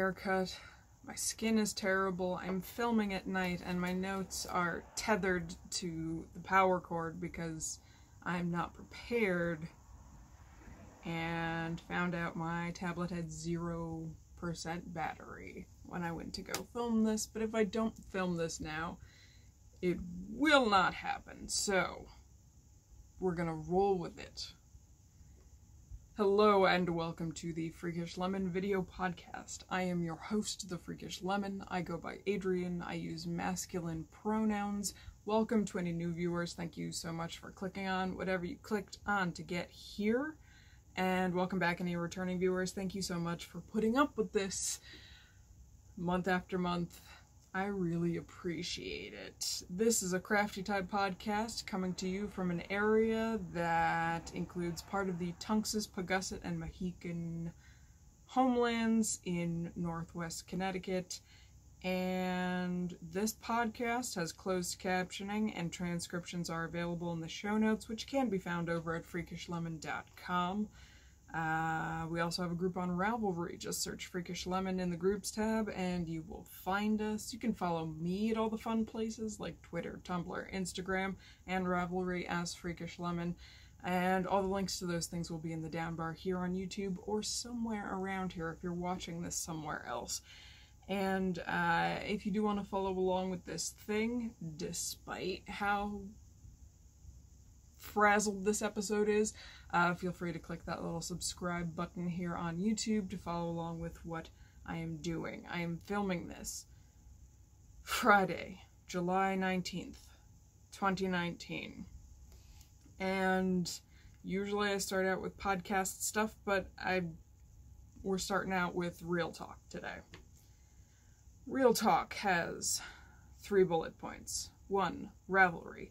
haircut. My skin is terrible. I'm filming at night and my notes are tethered to the power cord because I'm not prepared and found out my tablet had 0% battery when I went to go film this. But if I don't film this now, it will not happen. So, we're gonna roll with it. Hello and welcome to the Freakish Lemon video podcast. I am your host, the Freakish Lemon. I go by Adrian. I use masculine pronouns. Welcome to any new viewers. Thank you so much for clicking on whatever you clicked on to get here. And welcome back any returning viewers. Thank you so much for putting up with this month after month. I really appreciate it. This is a Crafty Type podcast coming to you from an area that includes part of the Tunxis, Paugussett, and Mohican homelands in northwest Connecticut. And this podcast has closed captioning and transcriptions are available in the show notes, which can be found over at freakishlemon.com. Uh, we also have a group on Ravelry. Just search Freakish Lemon in the groups tab and you will find us. You can follow me at all the fun places like Twitter, Tumblr, Instagram, and Ravelry as Freakish Lemon. And all the links to those things will be in the down bar here on YouTube or somewhere around here if you're watching this somewhere else. And uh, if you do want to follow along with this thing, despite how frazzled this episode is, uh, feel free to click that little subscribe button here on YouTube to follow along with what I am doing. I am filming this Friday, July 19th, 2019. And usually I start out with podcast stuff, but I we're starting out with real talk today. Real talk has three bullet points. One, Ravelry.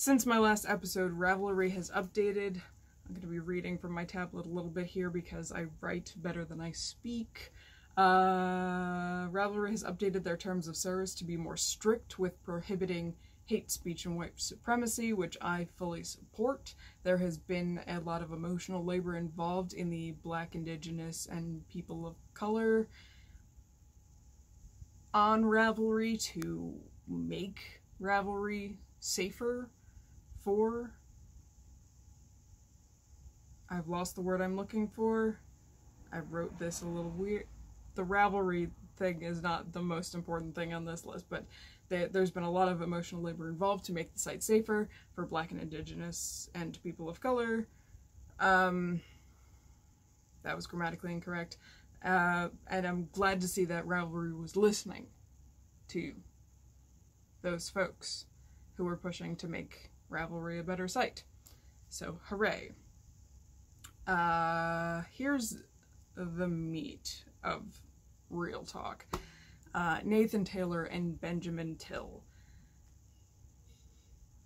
Since my last episode, Ravelry has updated I'm going to be reading from my tablet a little bit here because I write better than I speak. Uh, Ravelry has updated their terms of service to be more strict with prohibiting hate speech and white supremacy, which I fully support. There has been a lot of emotional labor involved in the black, indigenous, and people of color on Ravelry to make Ravelry safer I've lost the word I'm looking for. I wrote this a little weird. The Ravelry thing is not the most important thing on this list, but they, there's been a lot of emotional labor involved to make the site safer for Black and Indigenous and people of color. Um, that was grammatically incorrect. Uh, and I'm glad to see that Ravelry was listening to those folks who were pushing to make Ravelry a better site. So, hooray. Uh, here's the meat of real talk. Uh, Nathan Taylor and Benjamin Till.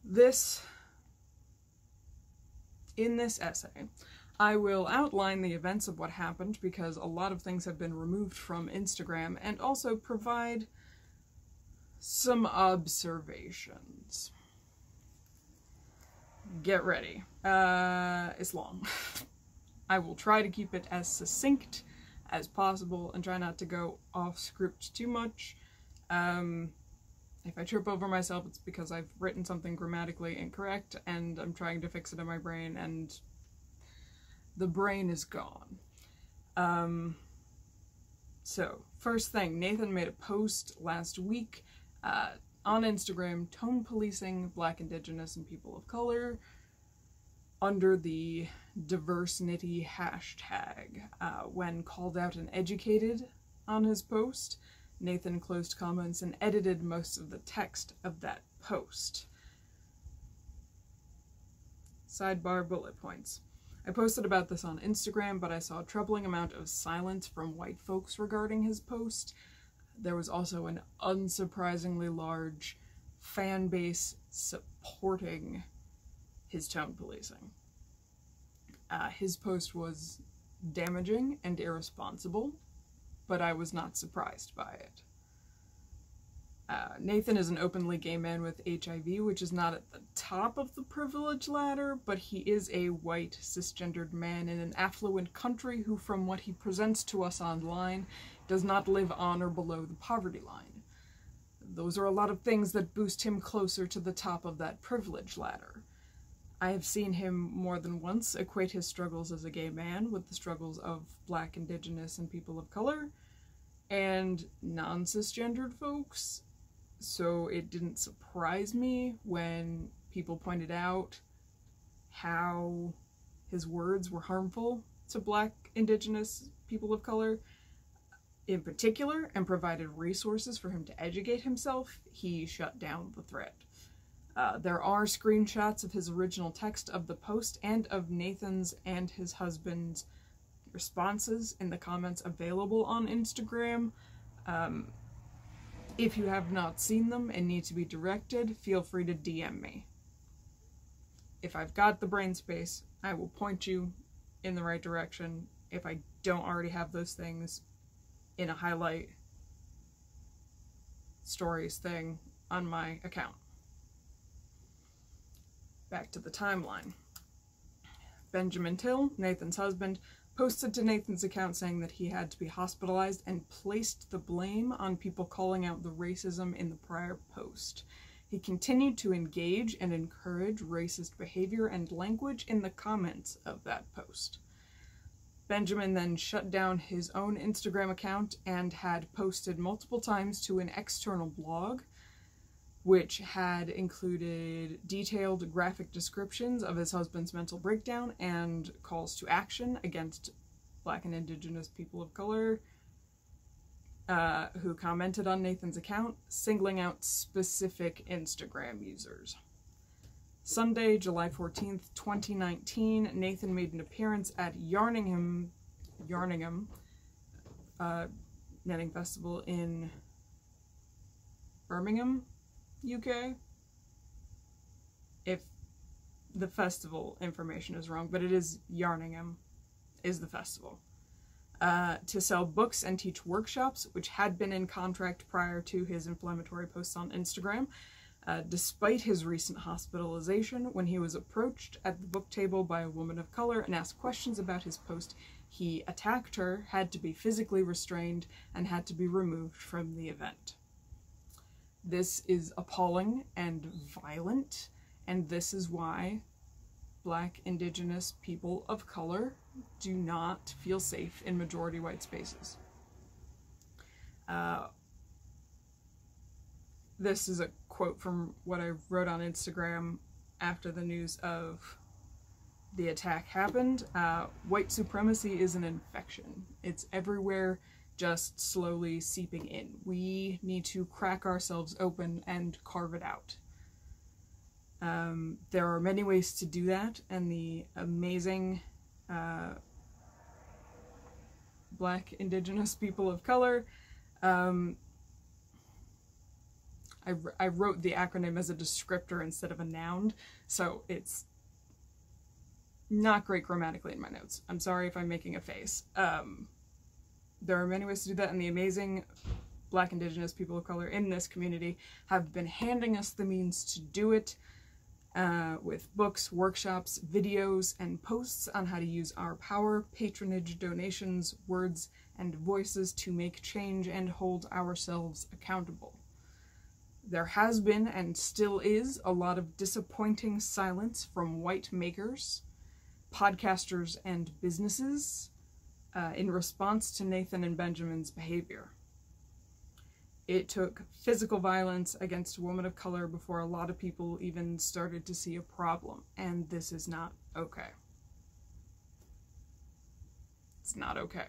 This, in this essay, I will outline the events of what happened because a lot of things have been removed from Instagram and also provide some observations. Get ready. Uh, it's long. I will try to keep it as succinct as possible and try not to go off script too much. Um, if I trip over myself, it's because I've written something grammatically incorrect and I'm trying to fix it in my brain and the brain is gone. Um, so, first thing, Nathan made a post last week uh, on Instagram tone policing black, indigenous, and people of color under the Diversknitty hashtag. Uh, when called out and educated on his post, Nathan closed comments and edited most of the text of that post. Sidebar bullet points. I posted about this on Instagram, but I saw a troubling amount of silence from white folks regarding his post. There was also an unsurprisingly large fan base supporting his tone policing. Uh, his post was damaging and irresponsible, but I was not surprised by it. Uh, Nathan is an openly gay man with HIV, which is not at the top of the privilege ladder, but he is a white, cisgendered man in an affluent country who, from what he presents to us online, does not live on or below the poverty line. Those are a lot of things that boost him closer to the top of that privilege ladder. I have seen him more than once equate his struggles as a gay man with the struggles of black, indigenous, and people of color, and non cisgendered folks. So it didn't surprise me when people pointed out how his words were harmful to black, indigenous, people of color in particular and provided resources for him to educate himself. He shut down the threat. Uh, there are screenshots of his original text of the post and of Nathan's and his husband's responses in the comments available on Instagram. Um, if you have not seen them and need to be directed, feel free to DM me. If I've got the brain space, I will point you in the right direction. If I don't already have those things in a highlight stories thing on my account back to the timeline. Benjamin Till, Nathan's husband, posted to Nathan's account saying that he had to be hospitalized and placed the blame on people calling out the racism in the prior post. He continued to engage and encourage racist behavior and language in the comments of that post. Benjamin then shut down his own Instagram account and had posted multiple times to an external blog which had included detailed graphic descriptions of his husband's mental breakdown and calls to action against black and indigenous people of color uh, who commented on Nathan's account, singling out specific Instagram users. Sunday, July 14th, 2019, Nathan made an appearance at Yarningham, Yarningham uh, Netting Festival in Birmingham, UK. If the festival information is wrong, but it is Yarningham is the festival. Uh, to sell books and teach workshops, which had been in contract prior to his inflammatory posts on Instagram. Uh, despite his recent hospitalization, when he was approached at the book table by a woman of color and asked questions about his post, he attacked her, had to be physically restrained, and had to be removed from the event. This is appalling and violent, and this is why black, indigenous people of color do not feel safe in majority white spaces. Uh, this is a quote from what I wrote on Instagram after the news of the attack happened. Uh, white supremacy is an infection. It's everywhere just slowly seeping in. We need to crack ourselves open and carve it out. Um, there are many ways to do that, and the amazing uh, black, indigenous people of color. Um, I, I wrote the acronym as a descriptor instead of a noun, so it's not great grammatically in my notes. I'm sorry if I'm making a face. Um, there are many ways to do that, and the amazing Black, Indigenous people of color in this community have been handing us the means to do it uh, with books, workshops, videos, and posts on how to use our power, patronage, donations, words, and voices to make change and hold ourselves accountable. There has been and still is a lot of disappointing silence from white makers, podcasters, and businesses uh, in response to Nathan and Benjamin's behavior. It took physical violence against a woman of color before a lot of people even started to see a problem, and this is not okay. It's not okay.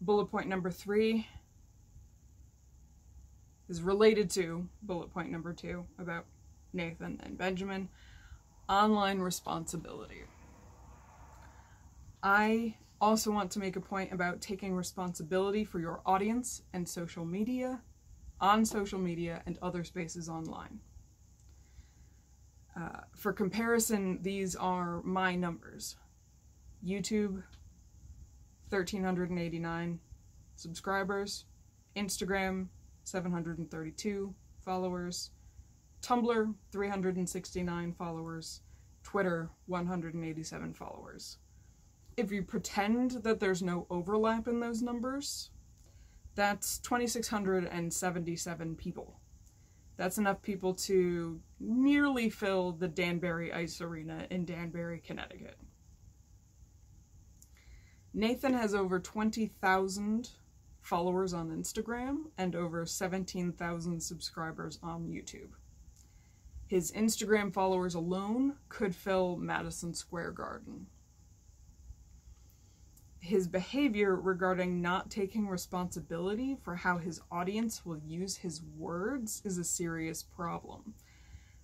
Bullet point number three is related to bullet point number two about Nathan, and Benjamin. Online responsibility. I also want to make a point about taking responsibility for your audience and social media, on social media, and other spaces online. Uh, for comparison, these are my numbers YouTube, 1,389 subscribers, Instagram, 732 followers, Tumblr, 369 followers, Twitter 187 followers. If you pretend that there's no overlap in those numbers, that's 2,677 people. That's enough people to nearly fill the Danbury Ice Arena in Danbury, Connecticut. Nathan has over 20,000 followers on Instagram and over 17,000 subscribers on YouTube. His Instagram followers alone could fill Madison Square Garden. His behavior regarding not taking responsibility for how his audience will use his words is a serious problem.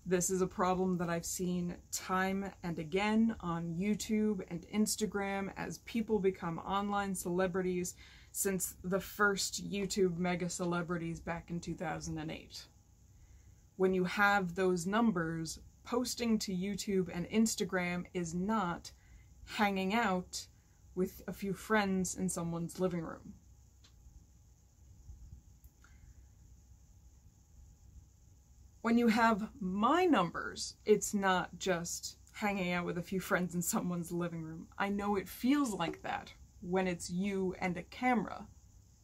This is a problem that I've seen time and again on YouTube and Instagram as people become online celebrities since the first YouTube mega celebrities back in 2008 when you have those numbers, posting to YouTube and Instagram is not hanging out with a few friends in someone's living room. When you have my numbers, it's not just hanging out with a few friends in someone's living room. I know it feels like that when it's you and a camera,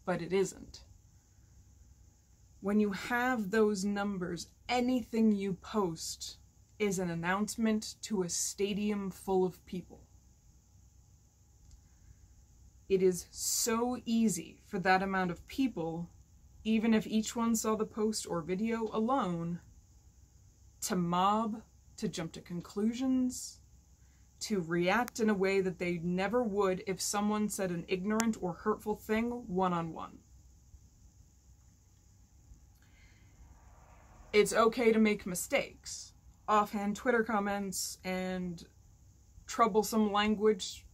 but it isn't when you have those numbers, anything you post is an announcement to a stadium full of people. It is so easy for that amount of people, even if each one saw the post or video alone, to mob, to jump to conclusions, to react in a way that they never would if someone said an ignorant or hurtful thing one on one. it's okay to make mistakes. Offhand Twitter comments and troublesome language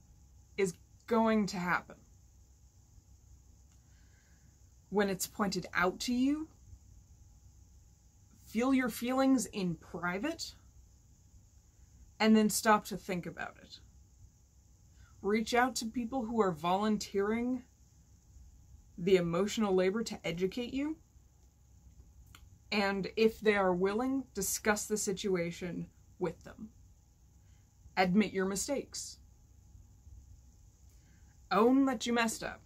is going to happen. When it's pointed out to you, feel your feelings in private and then stop to think about it. Reach out to people who are volunteering the emotional labor to educate you and if they are willing, discuss the situation with them. Admit your mistakes. Own that you messed up.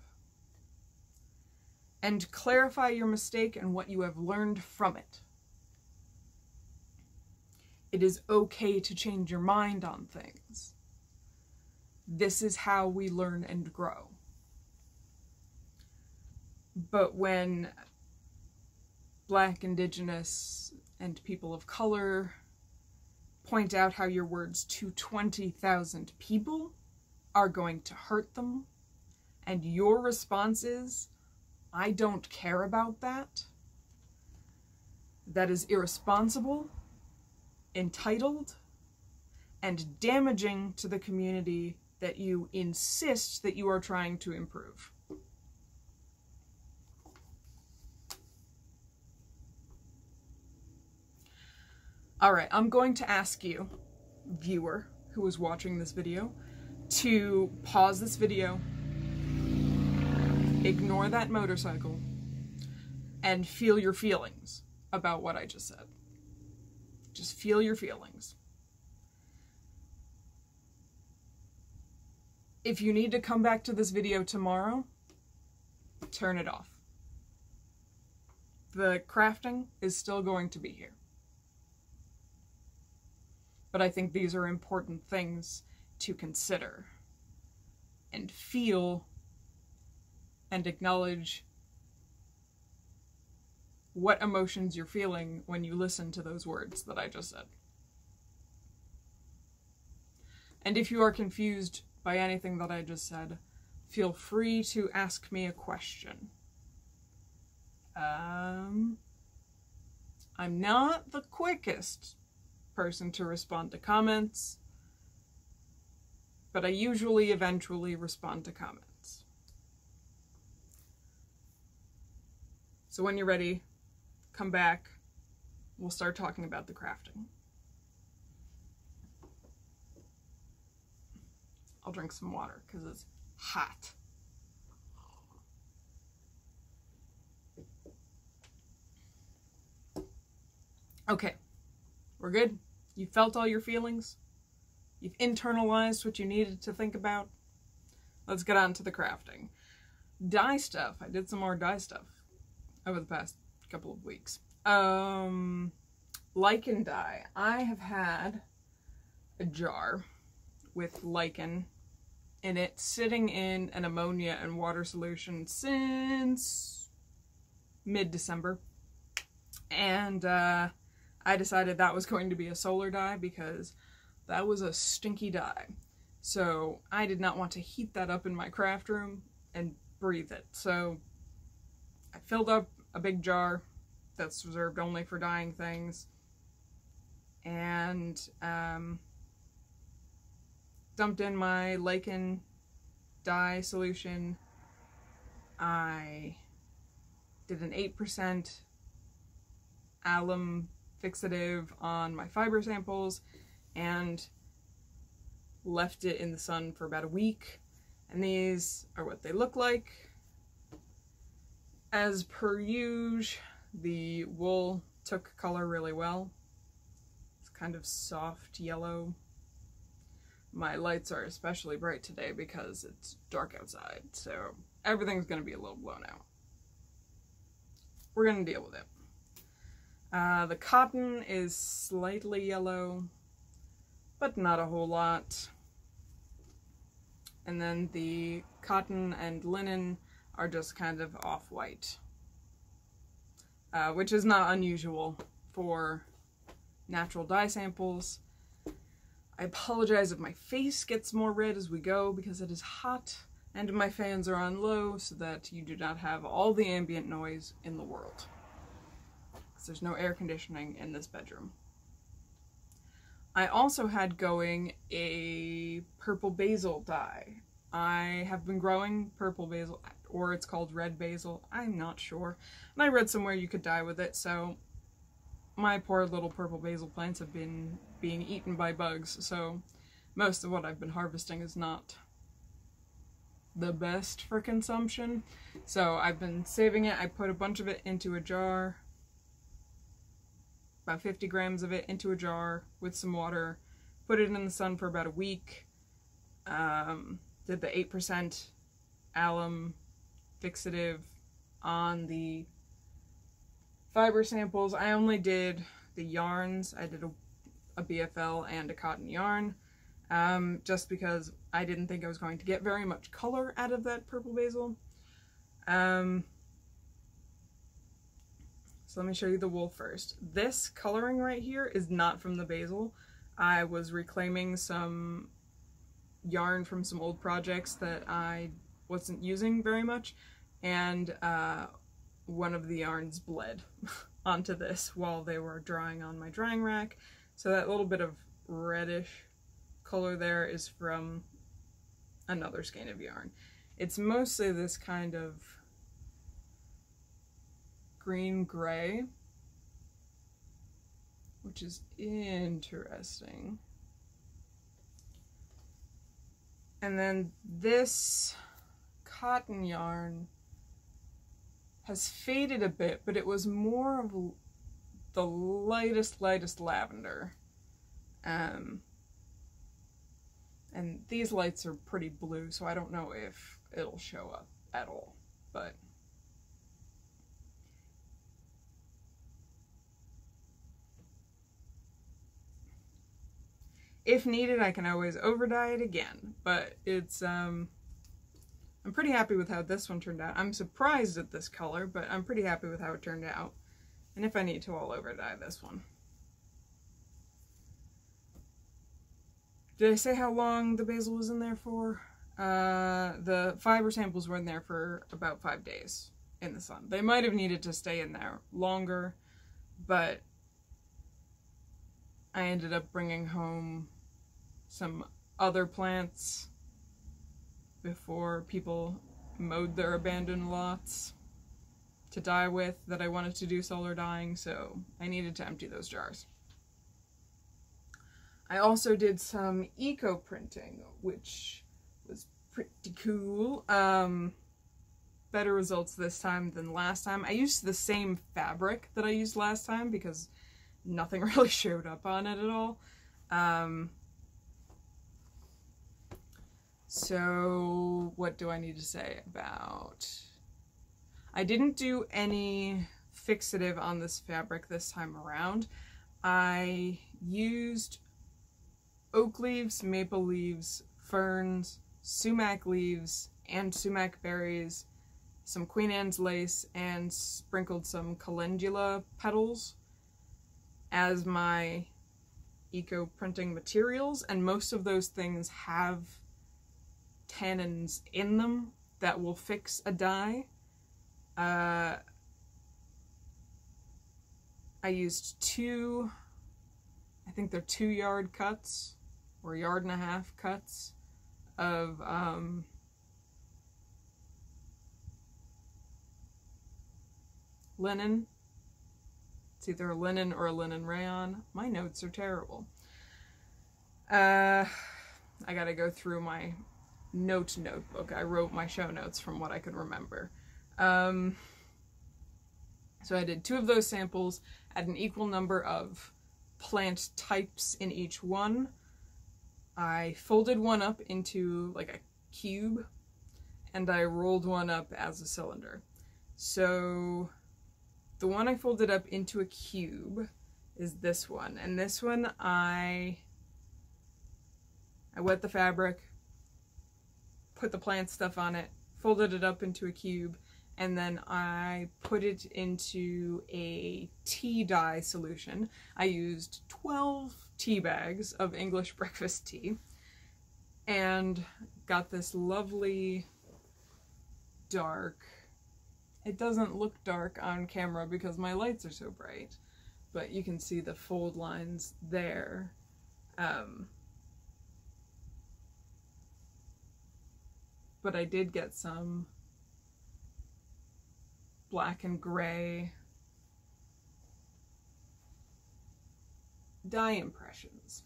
And clarify your mistake and what you have learned from it. It is okay to change your mind on things. This is how we learn and grow. But when black, indigenous, and people of color point out how your words to 20,000 people are going to hurt them, and your response is, I don't care about that. That is irresponsible, entitled, and damaging to the community that you insist that you are trying to improve. All right, I'm going to ask you, viewer who is watching this video, to pause this video, ignore that motorcycle, and feel your feelings about what I just said. Just feel your feelings. If you need to come back to this video tomorrow, turn it off. The crafting is still going to be here. But I think these are important things to consider and feel and acknowledge what emotions you're feeling when you listen to those words that I just said. And if you are confused by anything that I just said, feel free to ask me a question. Um, I'm not the quickest person to respond to comments, but I usually eventually respond to comments. So when you're ready, come back. We'll start talking about the crafting. I'll drink some water because it's hot. Okay. We're good? You felt all your feelings? you've internalized what you needed to think about, let's get on to the crafting. Dye stuff. I did some more dye stuff over the past couple of weeks. Um, lichen dye. I have had a jar with lichen in it sitting in an ammonia and water solution since mid-December. And uh, I decided that was going to be a solar dye because that was a stinky dye. So I did not want to heat that up in my craft room and breathe it. So I filled up a big jar that's reserved only for dyeing things and um, dumped in my lichen dye solution. I did an 8% alum fixative on my fiber samples and left it in the sun for about a week. And these are what they look like. As per usual, the wool took color really well. It's kind of soft yellow. My lights are especially bright today because it's dark outside, so everything's going to be a little blown out. We're going to deal with it. Uh, the cotton is slightly yellow, but not a whole lot. And then the cotton and linen are just kind of off-white, uh, which is not unusual for natural dye samples. I apologize if my face gets more red as we go because it is hot and my fans are on low so that you do not have all the ambient noise in the world Because there's no air conditioning in this bedroom. I also had going a purple basil dye. I have been growing purple basil, or it's called red basil, I'm not sure. And I read somewhere you could die with it, so my poor little purple basil plants have been being eaten by bugs, so most of what I've been harvesting is not the best for consumption. So I've been saving it. I put a bunch of it into a jar about 50 grams of it into a jar with some water, put it in the sun for about a week, um, did the 8% alum fixative on the fiber samples. I only did the yarns. I did a, a BFL and a cotton yarn um, just because I didn't think I was going to get very much color out of that purple basil. Um, so let me show you the wool first. This coloring right here is not from the basil. I was reclaiming some yarn from some old projects that I wasn't using very much and uh, one of the yarns bled onto this while they were drying on my drying rack. So that little bit of reddish color there is from another skein of yarn. It's mostly this kind of green gray, which is interesting. And then this cotton yarn has faded a bit, but it was more of the lightest, lightest lavender. Um, and these lights are pretty blue, so I don't know if it'll show up at all, but if needed, I can always overdye it again, but it's, um, I'm pretty happy with how this one turned out. I'm surprised at this color, but I'm pretty happy with how it turned out. And if I need to, I'll overdye this one. Did I say how long the basil was in there for? Uh, the fiber samples were in there for about five days in the sun. They might have needed to stay in there longer, but I ended up bringing home some other plants before people mowed their abandoned lots to dye with that I wanted to do solar dyeing, so I needed to empty those jars. I also did some eco printing, which was pretty cool. Um, better results this time than last time. I used the same fabric that I used last time because nothing really showed up on it at all. Um, So, what do I need to say about? I didn't do any fixative on this fabric this time around. I used oak leaves, maple leaves, ferns, sumac leaves, and sumac berries, some Queen Anne's lace, and sprinkled some calendula petals as my eco printing materials. And most of those things have tannins in them that will fix a dye. Uh, I used two, I think they're two yard cuts or yard and a half cuts of um, linen. It's either a linen or a linen rayon. My notes are terrible. Uh, I gotta go through my note notebook. I wrote my show notes from what I could remember. Um, so I did two of those samples at an equal number of plant types in each one. I folded one up into like a cube and I rolled one up as a cylinder. So the one I folded up into a cube is this one. And this one I I wet the fabric, put the plant stuff on it, folded it up into a cube, and then I put it into a tea dye solution. I used 12 tea bags of English breakfast tea and got this lovely dark. It doesn't look dark on camera because my lights are so bright, but you can see the fold lines there. Um, but I did get some black and gray dye impressions.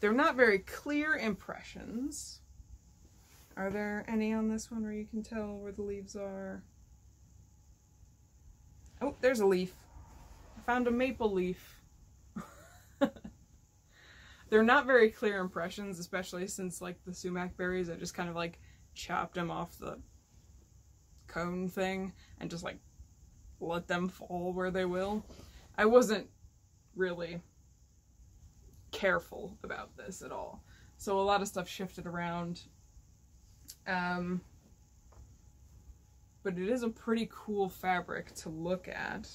They're not very clear impressions. Are there any on this one where you can tell where the leaves are? Oh, there's a leaf. I found a maple leaf. They're not very clear impressions, especially since like the sumac berries, I just kind of like chopped them off the cone thing and just like let them fall where they will. I wasn't really careful about this at all. So a lot of stuff shifted around. Um, but it is a pretty cool fabric to look at.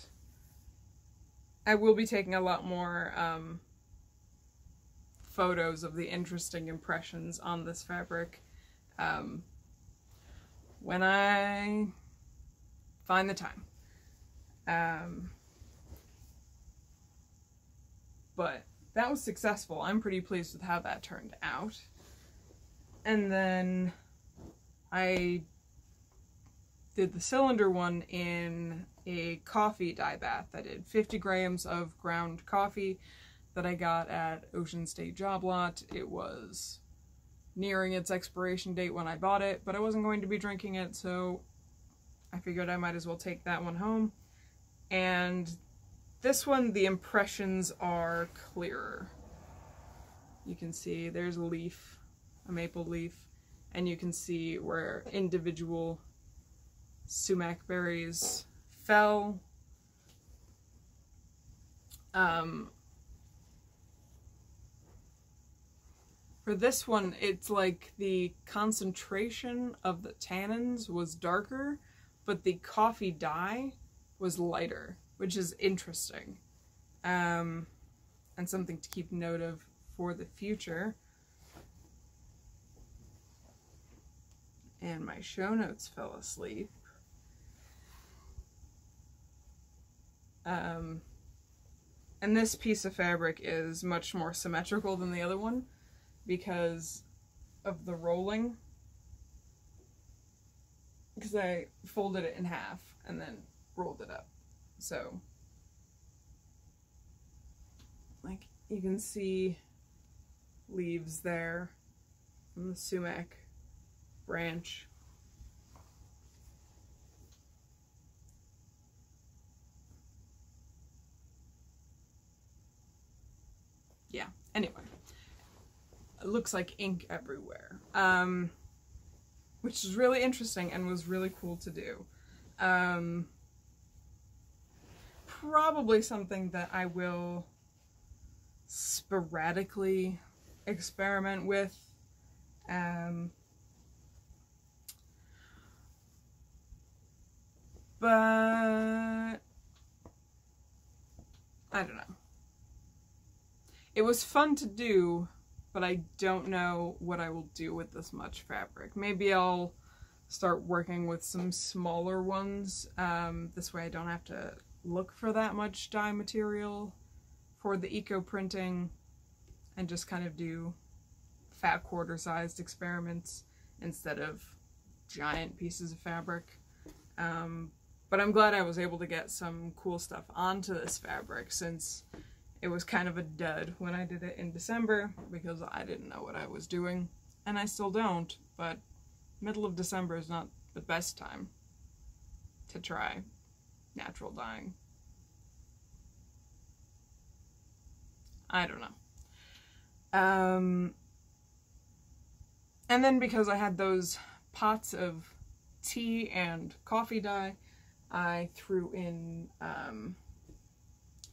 I will be taking a lot more um, photos of the interesting impressions on this fabric um, when I find the time. Um, but that was successful. I'm pretty pleased with how that turned out. And then I did the cylinder one in a coffee dye bath. I did 50 grams of ground coffee that I got at Ocean State Job Lot. It was nearing its expiration date when I bought it, but I wasn't going to be drinking it, so I figured I might as well take that one home. And this one, the impressions are clearer. You can see there's a leaf, a maple leaf, and you can see where individual sumac berries fell. Um, For this one, it's like the concentration of the tannins was darker, but the coffee dye was lighter, which is interesting. Um, and something to keep note of for the future. And my show notes fell asleep. Um, and this piece of fabric is much more symmetrical than the other one because of the rolling. Because I folded it in half and then rolled it up. So, like, you can see leaves there from the sumac branch. Yeah, anyway looks like ink everywhere. Um, which is really interesting and was really cool to do. Um, probably something that I will sporadically experiment with. Um, but I don't know. It was fun to do, but I don't know what I will do with this much fabric. Maybe I'll start working with some smaller ones. Um, this way I don't have to look for that much dye material for the eco printing and just kind of do fat quarter sized experiments instead of giant pieces of fabric. Um, but I'm glad I was able to get some cool stuff onto this fabric since it was kind of a dud when I did it in December because I didn't know what I was doing. And I still don't, but middle of December is not the best time to try natural dyeing. I don't know. Um, and then because I had those pots of tea and coffee dye, I threw in um,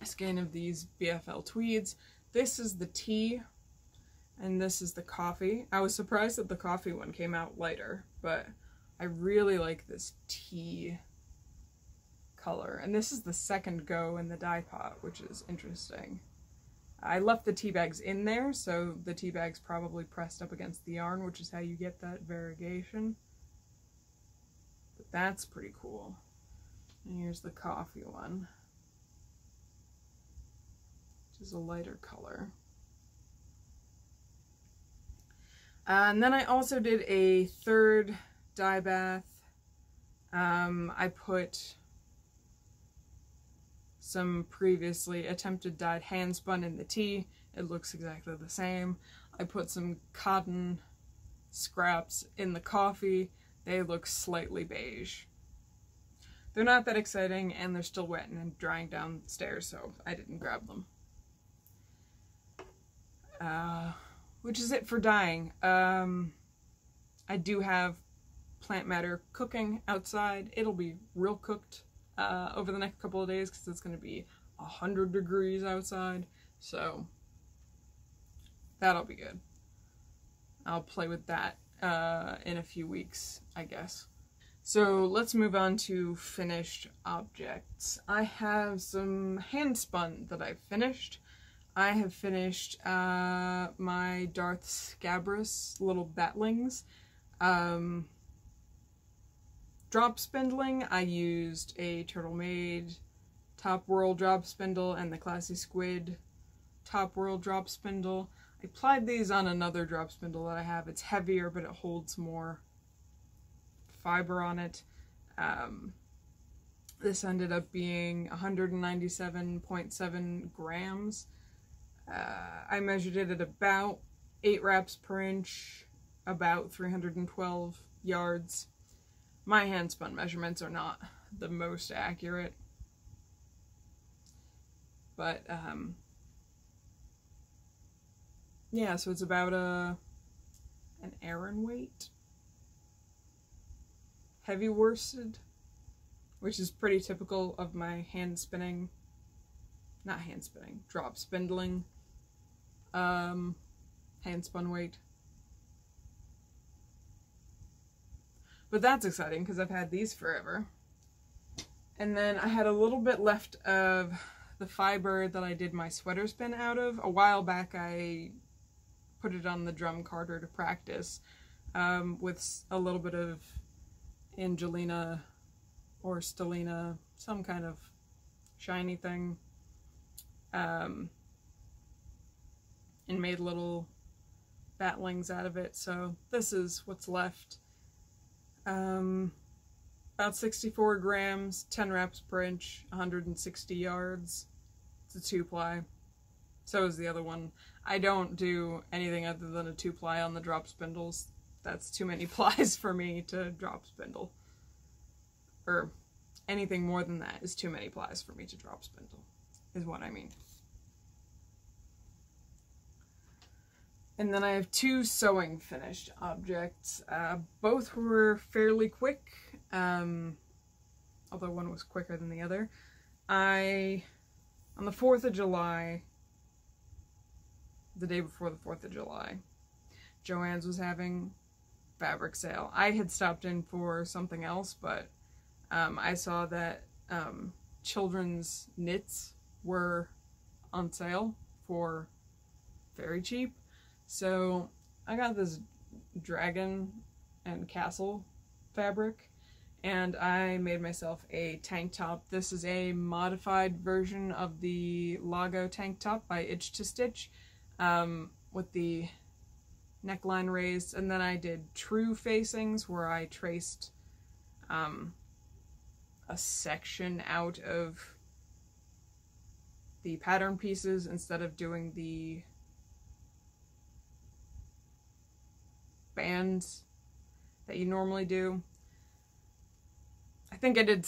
a skein of these BFL tweeds. This is the tea and this is the coffee. I was surprised that the coffee one came out lighter, but I really like this tea color. And this is the second go in the dye pot, which is interesting. I left the tea bags in there, so the tea bag's probably pressed up against the yarn, which is how you get that variegation. But that's pretty cool. And here's the coffee one, which is a lighter color. Uh, and then I also did a third dye bath. Um, I put some previously attempted dyed hand spun in the tea. It looks exactly the same. I put some cotton scraps in the coffee. They look slightly beige. They're not that exciting and they're still wet and drying downstairs, so I didn't grab them. Uh, which is it for dyeing. Um, I do have plant matter cooking outside. It'll be real cooked uh, over the next couple of days because it's going to be 100 degrees outside. So that'll be good. I'll play with that uh, in a few weeks, I guess. So let's move on to finished objects. I have some hand spun that I've finished. I have finished uh, my Darth Scabrous little batlings. Um, drop spindling, I used a Turtle Made Top Whorl drop spindle and the Classy Squid Top Whorl drop spindle. I applied these on another drop spindle that I have. It's heavier, but it holds more fiber on it. Um, this ended up being 197.7 grams. Uh, I measured it at about 8 wraps per inch, about 312 yards. My hand spun measurements are not the most accurate, but um, yeah, so it's about a an Aran weight, heavy worsted, which is pretty typical of my hand spinning, not hand spinning, drop spindling um, hand spun weight. But that's exciting because I've had these forever. And then I had a little bit left of the fiber that I did my sweater spin out of. A while back I put it on the drum carder to practice um, with a little bit of Angelina or Stellina, some kind of shiny thing. Um, and made little batlings out of it. So this is what's left. Um, about 64 grams, 10 wraps per inch, 160 yards. It's a two ply. So is the other one. I don't do anything other than a two ply on the drop spindles. That's too many plies for me to drop spindle. Or anything more than that is too many plies for me to drop spindle, is what I mean. And then I have two sewing finished objects. Uh, both were fairly quick, um, although one was quicker than the other. I, on the 4th of July, the day before the 4th of July, Joann's was having fabric sale. I had stopped in for something else, but um, I saw that um, children's knits were on sale for very cheap. So I got this dragon and castle fabric and I made myself a tank top. This is a modified version of the Lago tank top by Itch to Stitch um, with the neckline raised and then I did true facings where I traced um, a section out of the pattern pieces instead of doing the bands that you normally do. I think I did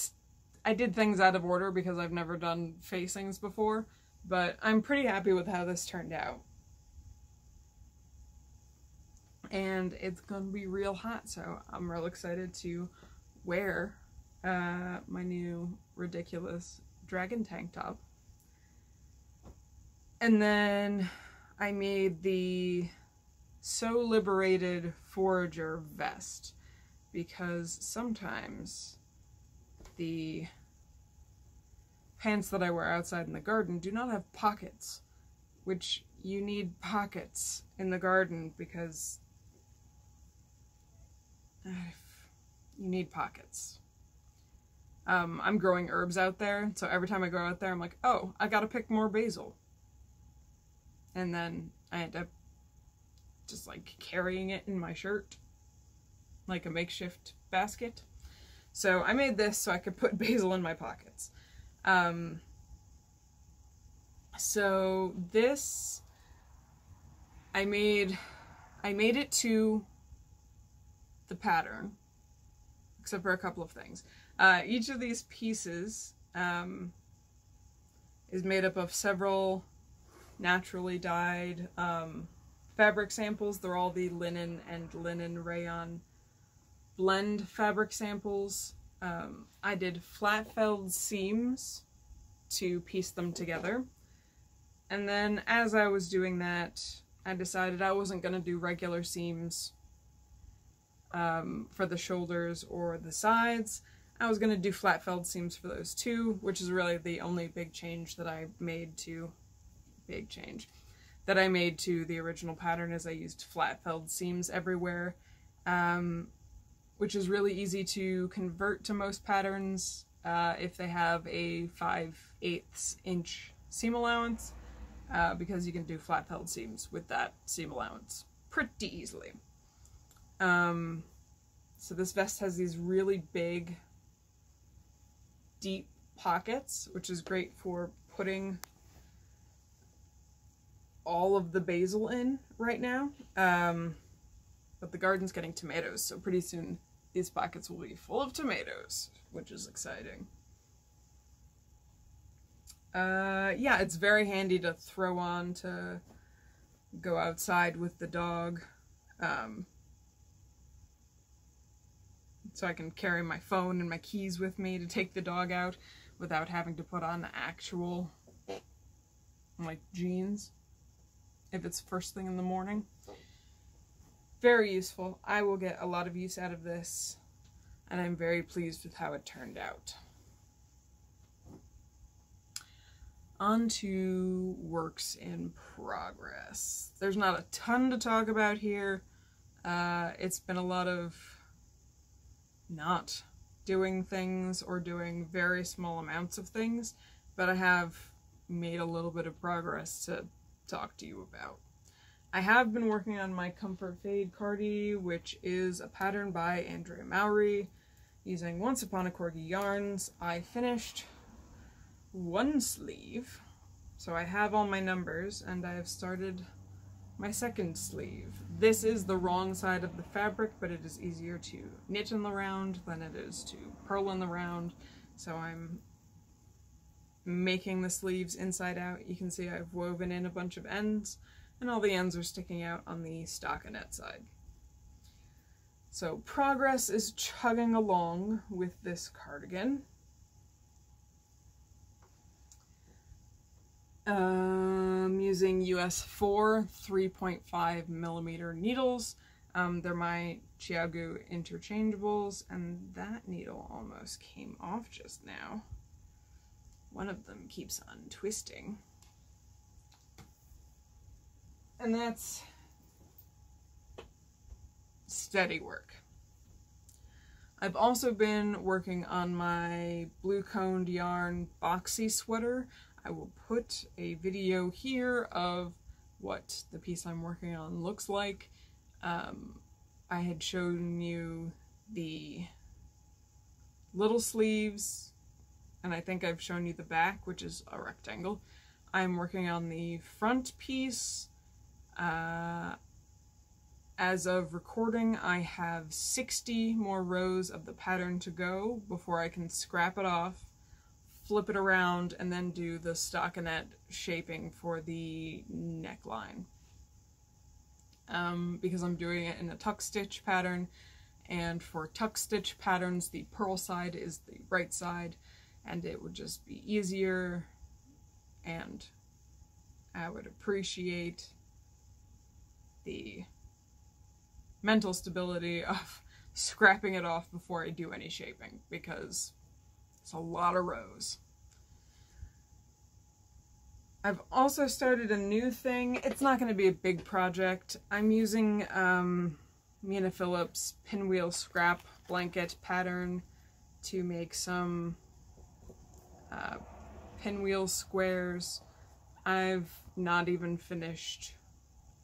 I did things out of order because I've never done facings before, but I'm pretty happy with how this turned out. And it's going to be real hot, so I'm real excited to wear uh, my new ridiculous dragon tank top. And then I made the Sew Liberated forager vest because sometimes the pants that I wear outside in the garden do not have pockets, which you need pockets in the garden because you need pockets. Um, I'm growing herbs out there, so every time I go out there, I'm like, oh, I gotta pick more basil. And then I end up just like carrying it in my shirt like a makeshift basket. So I made this so I could put basil in my pockets. Um, so this I made I made it to the pattern except for a couple of things. Uh, each of these pieces um, is made up of several naturally dyed um, fabric samples. They're all the linen and linen rayon blend fabric samples. Um, I did flat felled seams to piece them together. And then as I was doing that, I decided I wasn't going to do regular seams um, for the shoulders or the sides. I was going to do flat felled seams for those too, which is really the only big change that I made to, big change, that I made to the original pattern is I used flat felled seams everywhere, um, which is really easy to convert to most patterns uh, if they have a 5 eighths inch seam allowance, uh, because you can do flat felled seams with that seam allowance pretty easily. Um, so this vest has these really big deep pockets, which is great for putting all of the basil in right now. Um, but the garden's getting tomatoes, so pretty soon these pockets will be full of tomatoes, which is exciting. Uh, yeah, it's very handy to throw on to go outside with the dog. Um, so I can carry my phone and my keys with me to take the dog out without having to put on actual like jeans if it's first thing in the morning. Very useful. I will get a lot of use out of this and I'm very pleased with how it turned out. On to works in progress. There's not a ton to talk about here. Uh, it's been a lot of not doing things or doing very small amounts of things, but I have made a little bit of progress to talk to you about. I have been working on my Comfort Fade Cardi, which is a pattern by Andrea Mowry, using Once Upon a Corgi yarns. I finished one sleeve, so I have all my numbers, and I have started my second sleeve. This is the wrong side of the fabric, but it is easier to knit in the round than it is to purl in the round. So I'm making the sleeves inside out. You can see I've woven in a bunch of ends and all the ends are sticking out on the stockinette side. So progress is chugging along with this cardigan. I'm using US 4 3.5 millimeter needles. Um, they're my ChiaoGoo interchangeables, and that needle almost came off just now. One of them keeps on twisting. And that's steady work. I've also been working on my blue coned yarn boxy sweater. I will put a video here of what the piece I'm working on looks like. Um, I had shown you the little sleeves, and I think I've shown you the back, which is a rectangle. I'm working on the front piece. Uh, as of recording, I have 60 more rows of the pattern to go before I can scrap it off flip it around, and then do the stockinette shaping for the neckline. Um, because I'm doing it in a tuck stitch pattern, and for tuck stitch patterns, the purl side is the right side, and it would just be easier, and I would appreciate the mental stability of scrapping it off before I do any shaping, because it's a lot of rows. I've also started a new thing. It's not going to be a big project. I'm using um, Mina Phillips pinwheel scrap blanket pattern to make some uh, pinwheel squares. I've not even finished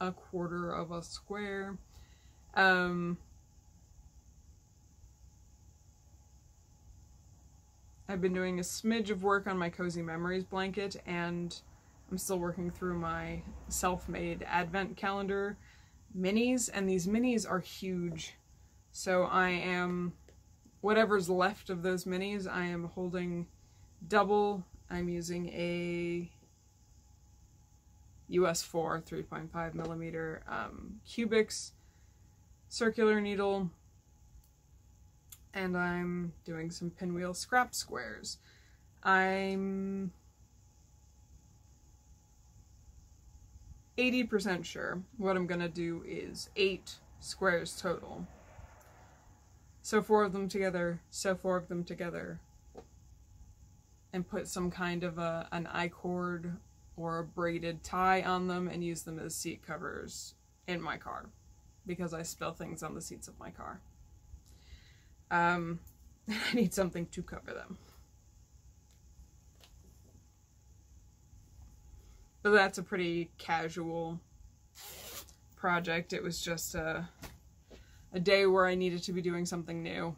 a quarter of a square. Um, I've been doing a smidge of work on my Cozy Memories blanket, and I'm still working through my self-made advent calendar minis, and these minis are huge. So I am, whatever's left of those minis, I am holding double. I'm using a US 4 3.5 millimeter um, Cubics circular needle and I'm doing some pinwheel scrap squares. I'm 80% sure what I'm to do is eight squares total. So four of them together, so four of them together, and put some kind of a, an I-cord or a braided tie on them and use them as seat covers in my car because I spill things on the seats of my car. Um, I need something to cover them. But that's a pretty casual project. It was just a, a day where I needed to be doing something new.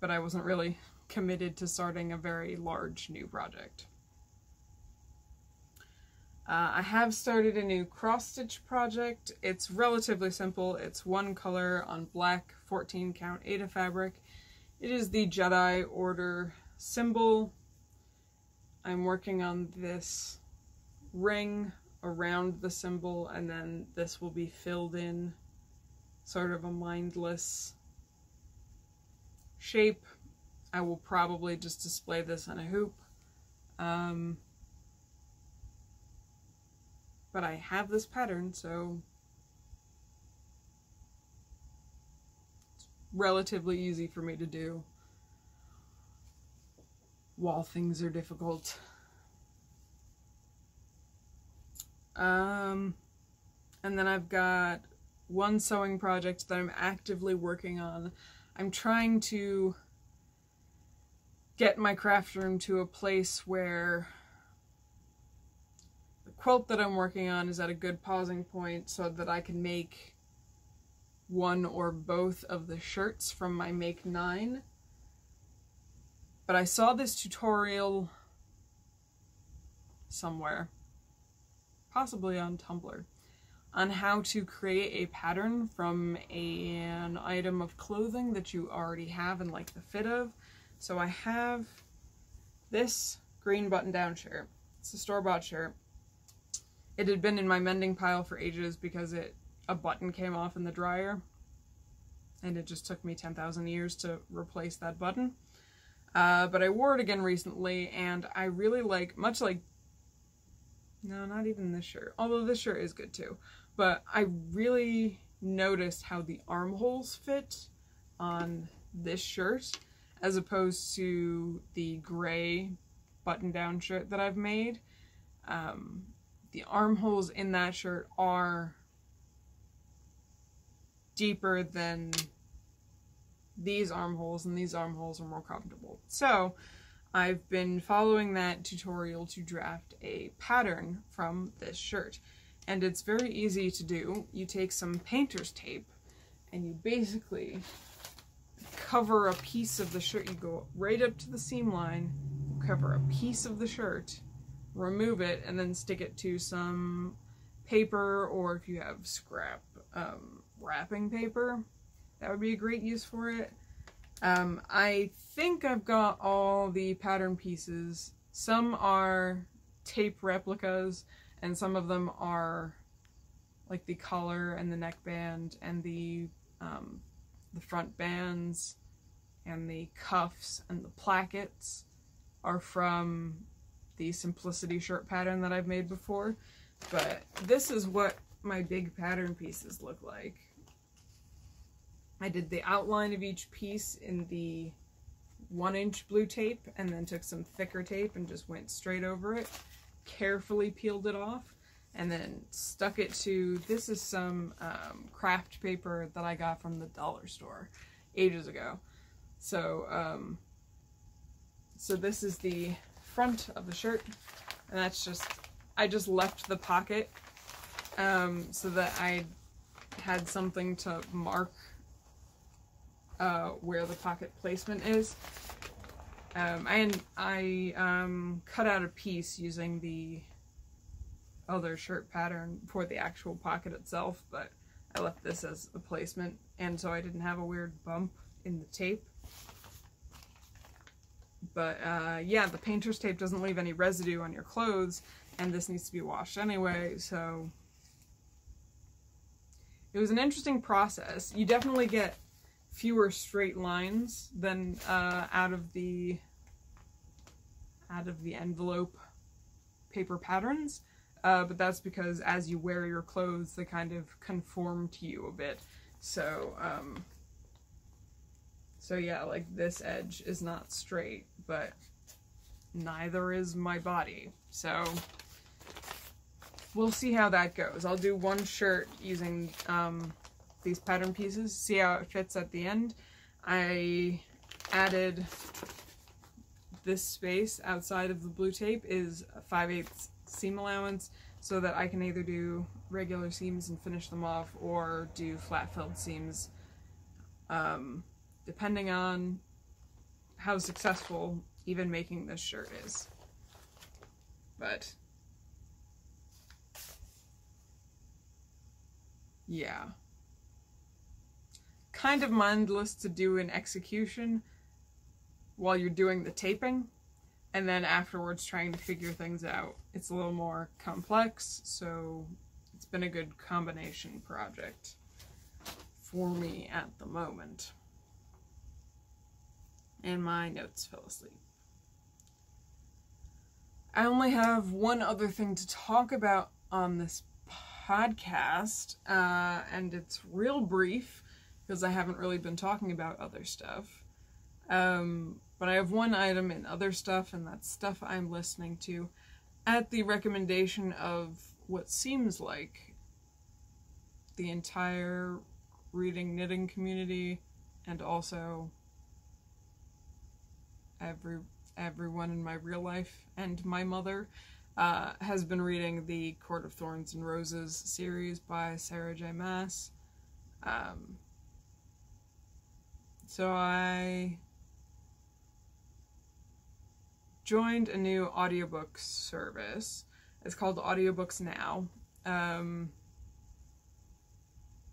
But I wasn't really committed to starting a very large new project. Uh, I have started a new cross-stitch project. It's relatively simple. It's one color on black 14 count Aida fabric. It is the Jedi Order symbol. I'm working on this ring around the symbol and then this will be filled in sort of a mindless shape. I will probably just display this on a hoop. Um, but I have this pattern, so it's relatively easy for me to do while things are difficult. Um, and then I've got one sewing project that I'm actively working on. I'm trying to get my craft room to a place where the quilt that I'm working on is at a good pausing point so that I can make one or both of the shirts from my Make 9. But I saw this tutorial somewhere, possibly on Tumblr, on how to create a pattern from a, an item of clothing that you already have and like the fit of. So I have this green button-down shirt. It's a store-bought shirt it had been in my mending pile for ages because it a button came off in the dryer and it just took me 10,000 years to replace that button. Uh, but I wore it again recently and I really like, much like, no, not even this shirt, although this shirt is good too, but I really noticed how the armholes fit on this shirt as opposed to the gray button down shirt that I've made. Um, the armholes in that shirt are deeper than these armholes and these armholes are more comfortable. So I've been following that tutorial to draft a pattern from this shirt and it's very easy to do. You take some painter's tape and you basically cover a piece of the shirt. You go right up to the seam line, cover a piece of the shirt, remove it, and then stick it to some paper or if you have scrap um, wrapping paper, that would be a great use for it. Um, I think I've got all the pattern pieces. Some are tape replicas and some of them are like the collar and the neckband and the um, the front bands and the cuffs and the plackets are from the simplicity shirt pattern that I've made before but this is what my big pattern pieces look like. I did the outline of each piece in the one inch blue tape and then took some thicker tape and just went straight over it carefully peeled it off and then stuck it to, this is some um, craft paper that I got from the dollar store ages ago. So, um, so this is the front of the shirt, and that's just, I just left the pocket um, so that I had something to mark uh, where the pocket placement is. Um, I, I um, cut out a piece using the other shirt pattern for the actual pocket itself, but I left this as a placement, and so I didn't have a weird bump in the tape. But uh, yeah, the painter's tape doesn't leave any residue on your clothes, and this needs to be washed anyway, so it was an interesting process. You definitely get fewer straight lines than uh, out of the out of the envelope paper patterns, uh, but that's because as you wear your clothes, they kind of conform to you a bit. So, um, so yeah, like this edge is not straight, but neither is my body. So we'll see how that goes. I'll do one shirt using um, these pattern pieces, see how it fits at the end. I added this space outside of the blue tape is 5 8 seam allowance so that I can either do regular seams and finish them off or do flat felled seams um, depending on how successful even making this shirt is. But yeah. Kind of mindless to do an execution while you're doing the taping and then afterwards trying to figure things out. It's a little more complex, so it's been a good combination project for me at the moment. And my notes fell asleep. I only have one other thing to talk about on this podcast, uh, and it's real brief because I haven't really been talking about other stuff. Um, but I have one item in other stuff, and that's stuff I'm listening to at the recommendation of what seems like the entire reading knitting community and also every everyone in my real life and my mother uh, has been reading the Court of Thorns and Roses series by Sarah J. Maas. Um, so I joined a new audiobook service. It's called Audiobooks Now. Um,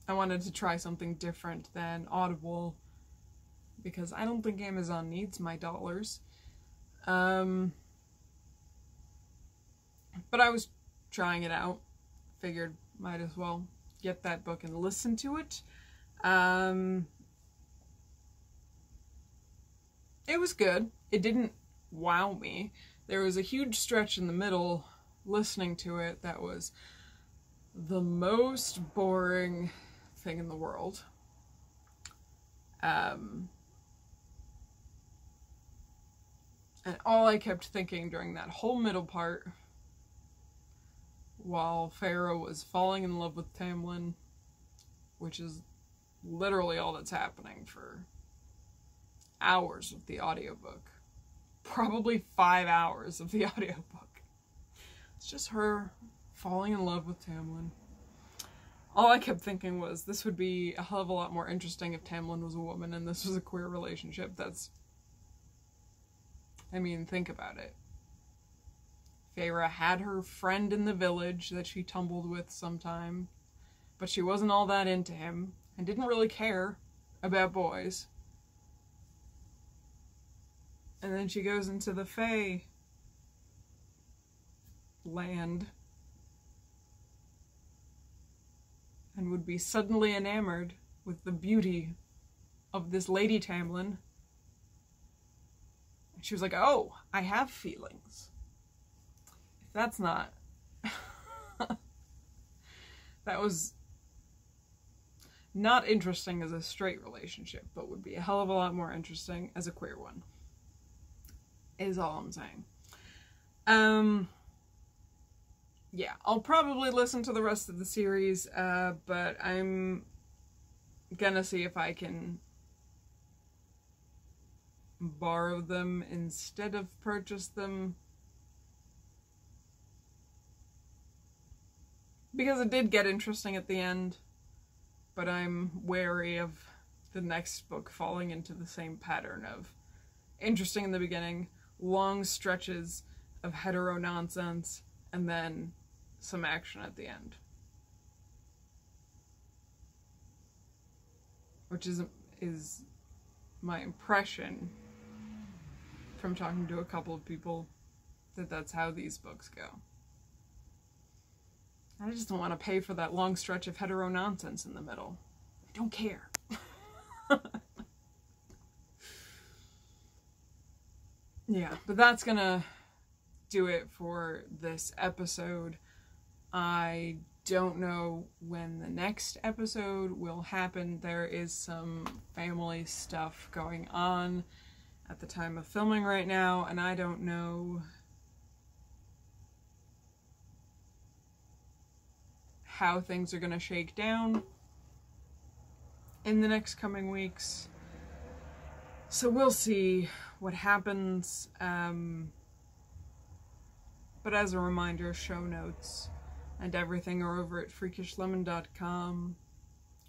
I wanted to try something different than Audible because I don't think Amazon needs my dollars. Um, but I was trying it out figured might as well get that book and listen to it. Um, it was good. It didn't wow me. There was a huge stretch in the middle listening to it that was the most boring thing in the world. Um, and all I kept thinking during that whole middle part, while Feyre was falling in love with Tamlin, which is literally all that's happening for hours of the audiobook. Probably five hours of the audiobook. It's just her falling in love with Tamlin. All I kept thinking was this would be a hell of a lot more interesting if Tamlin was a woman and this was a queer relationship. That's. I mean, think about it. Feyre had her friend in the village that she tumbled with sometime, but she wasn't all that into him and didn't really care about boys. And then she goes into the Fae land and would be suddenly enamored with the beauty of this Lady Tamlin. She was like, Oh, I have feelings. If that's not. that was not interesting as a straight relationship, but would be a hell of a lot more interesting as a queer one. Is all I'm saying. Um yeah, I'll probably listen to the rest of the series, uh, but I'm gonna see if I can borrow them instead of purchase them. Because it did get interesting at the end, but I'm wary of the next book falling into the same pattern of interesting in the beginning, long stretches of hetero nonsense, and then some action at the end. Which is is my impression from talking to a couple of people that that's how these books go. I just don't want to pay for that long stretch of hetero nonsense in the middle. I don't care. Yeah, but that's gonna do it for this episode. I don't know when the next episode will happen. There is some family stuff going on at the time of filming right now, and I don't know how things are going to shake down in the next coming weeks. So we'll see what happens. Um, but as a reminder, show notes and everything are over at freakishlemon.com.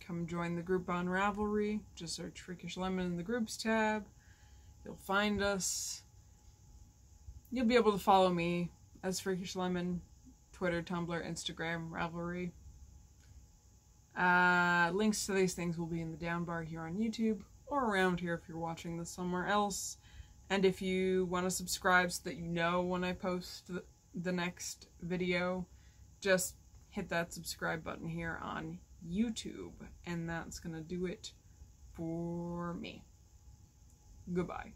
Come join the group on Ravelry. Just search Freakish Lemon in the groups tab. You'll find us. You'll be able to follow me as Freakish Lemon, Twitter, Tumblr, Instagram, Ravelry. Uh, links to these things will be in the down bar here on YouTube or around here if you're watching this somewhere else. And if you want to subscribe so that you know when I post the, next video, just hit that subscribe button here on YouTube, and that's going to do it for me. Goodbye.